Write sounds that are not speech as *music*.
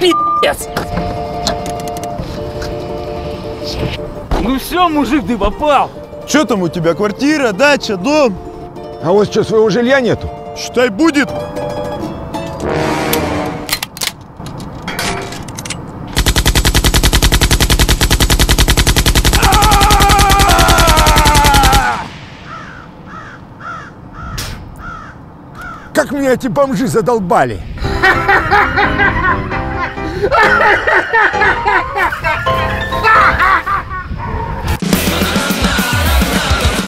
пи***ц. Ну все, мужик, ты попал. Что там у тебя, квартира, дача, дом? А вот что, своего жилья нету? Считай, будет. Как меня эти бомжи задолбали! *laughs* 哈哈哈哈哈哈。